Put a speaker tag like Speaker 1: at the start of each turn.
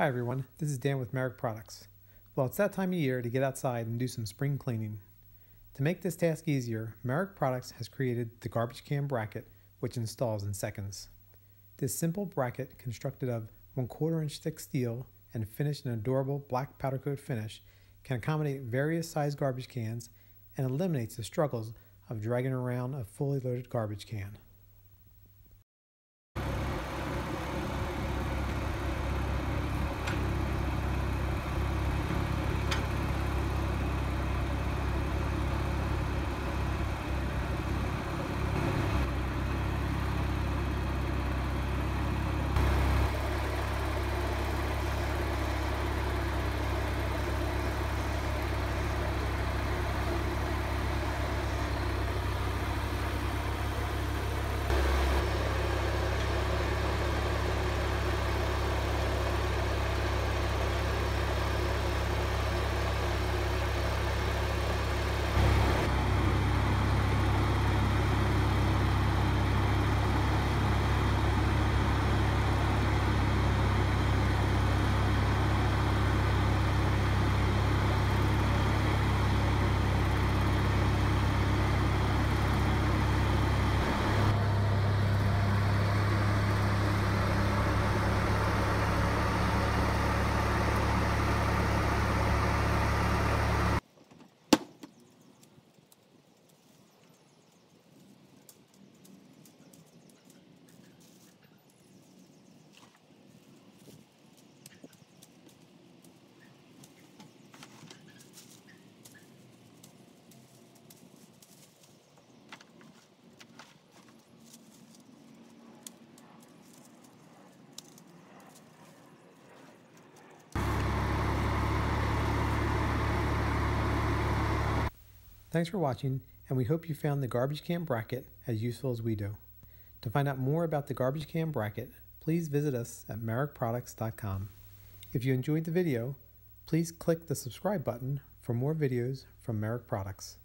Speaker 1: Hi everyone, this is Dan with Marric Products. Well, it's that time of year to get outside and do some spring cleaning. To make this task easier, Marric Products has created the garbage can bracket, which installs in seconds. This simple bracket, constructed of 1 quarter inch thick steel and finished in a durable black powder coat finish, can accommodate various size garbage cans and eliminates the struggles of dragging around a fully loaded garbage can. Thanks for watching, and we hope you found the garbage can bracket as useful as we do. To find out more about the garbage can bracket, please visit us at marricproducts.com. If you enjoyed the video, please click the subscribe button for more videos from Marric Products.